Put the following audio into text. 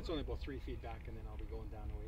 it's only about three feet back, and then I'll be going down.